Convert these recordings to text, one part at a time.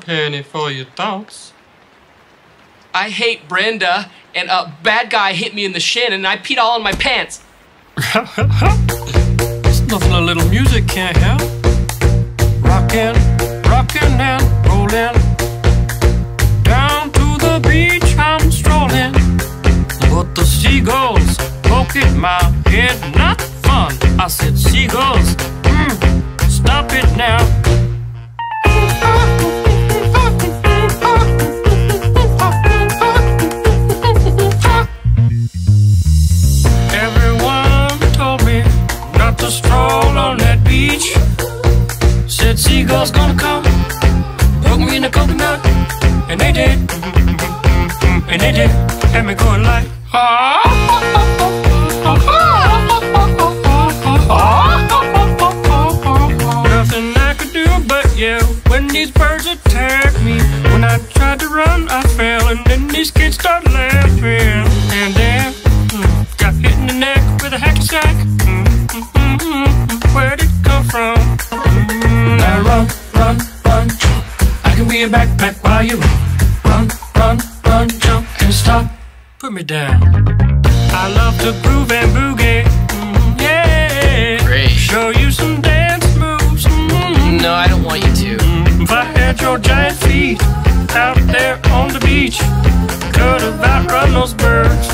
Penny for your thoughts. I hate Brenda, and a bad guy hit me in the shin, and I peed all in my pants. It's nothing a little music can't help. Rockin', rockin' and rollin'. Down to the beach I'm strolling. But the seagulls poke at my head, not fun. I said, Seagulls, mm, stop it now. Be backpack while you run. Run, run, jump, and stop. Put me down. I love to groove and boogie. Mm, yeah. Great. Show you some dance moves. Mm, No, I don't want you to. if I had your giant feet out there on the beach, could have outrun those birds.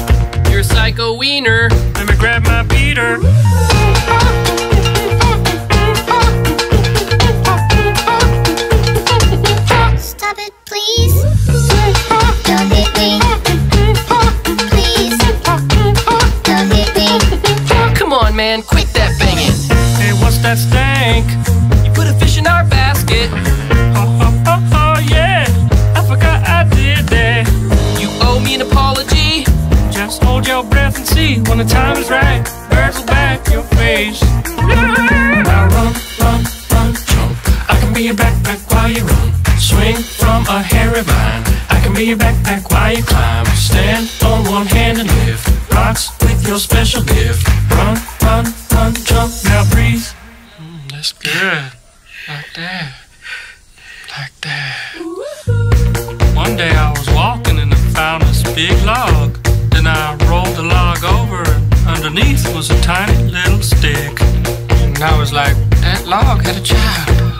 You're a psycho wiener. Let me grab my beater. Man, quit that banging. Hey, what's that stank? You put a fish in our basket. Oh, oh, oh, oh, yeah. I forgot I did that. You owe me an apology. Just hold your breath and see when the time is right. Birds will back your face. Now run, run, run, jump. I can be your backpack while you run. Swing from a hairy vine. I can be your backpack while you climb. Stand on one hand and lift rocks with your special gift. I was walking and I found this big log. Then I rolled the log over. Underneath was a tiny little stick. And I was like, that log had a child.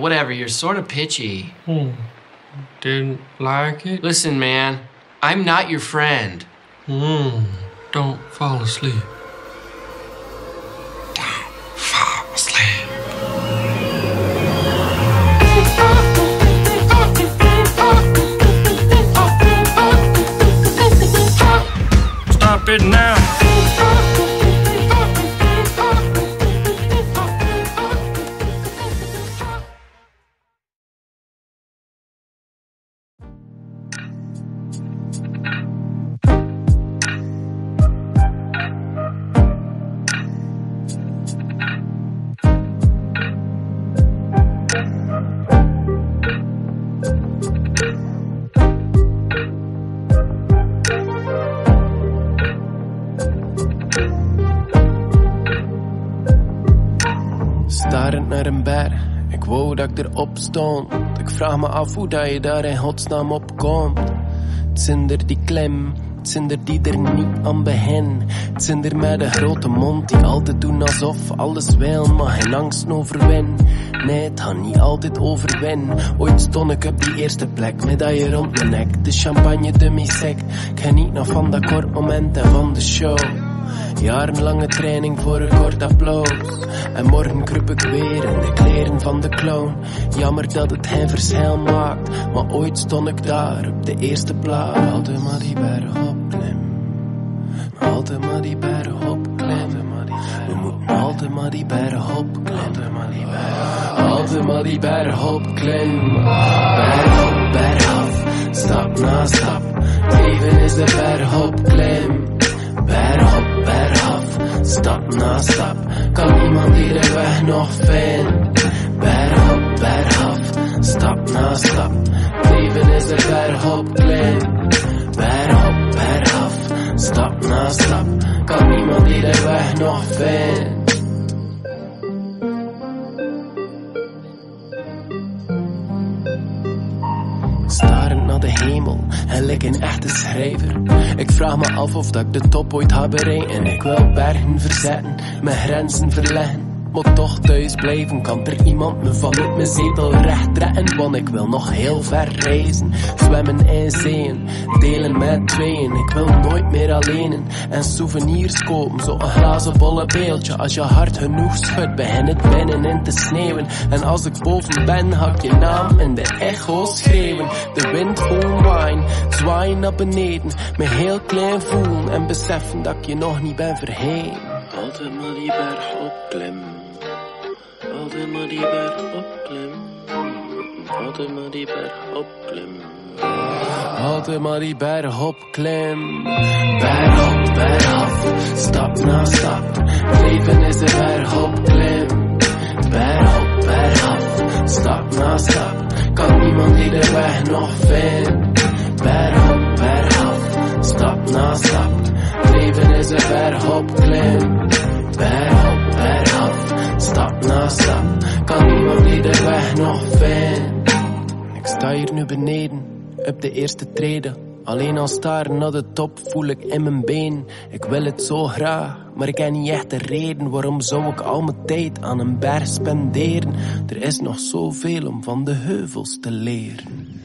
Whatever. You're sort of pitchy. Didn't like it? Listen, man, I'm not your friend. Mm, don't fall asleep. Starend naar een berg, ik wou dat ik erop stond. Ik vraag me af hoe dat je daar in godsnaam op komt. Het die klem, het die er niet aan begin. Het zijn er met een grote mond die altijd doen alsof alles wel, maar geen angst overwin. Nee, het gaat niet altijd overwin. Ooit stond ik op die eerste plek, medaille rond mijn nek. De champagne de mi sec, ik geniet nog van dat kort moment en van de show. Jarenlange training voor een kort applaus. En morgen kruip ik weer in de kleren van de clown. Jammer dat het geen verschil maakt. Maar ooit stond ik daar op de eerste plaats. Altijd maar die berg opklim. Altijd maar die berg opklim. We moeten altijd maar die berg opklimmen. Altijd maar die berg opklimmen. Berg op, berg af. Stap na stap. Leven is de berg opklim. Stap. Kan iemand die de weg nog vinden? Berg op, berg af. Stap na stap. Leven is de berg. Berg op, berg nog vinden? En lijk een echte schrijver. Ik vraag me af of dat ik de top ooit ga bereiken. En ik wil bergen verzetten, mijn grenzen verleggen. Maar toch thuis blijven, kan er iemand me vanuit mijn zetel recht trekken? Want ik wil nog heel ver reizen, zwemmen in zeeën, delen met tweeën. Ik wil nooit meer alleen en souvenirs kopen, zo'n glazen bolle beeldje. Als je hard genoeg schudt, begin het binnenin te sneeuwen. En als ik boven ben, ga ik je naam in de echo schreeuwen. De wind gewoon wijn, zwaaien naar beneden, me heel klein voelen en beseffen dat ik je nog niet ben vergeten. Altijd maar die berg opklimmen. Altijd maar die berg opklimmen. Altijd maar die berg opklimmen. Altijd maar die berg opklimmen. Berg op, berg af. Stap na stap. Leven is de berg sta hier nu beneden, op de eerste treden. Alleen al staren naar de top voel ik in mijn been. Ik wil het zo graag, maar ik heb niet echt de reden. Waarom zou ik al mijn tijd aan een berg spenderen? Er is nog zoveel om van de heuvels te leren.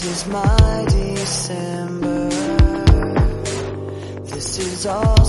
This is my December. This is all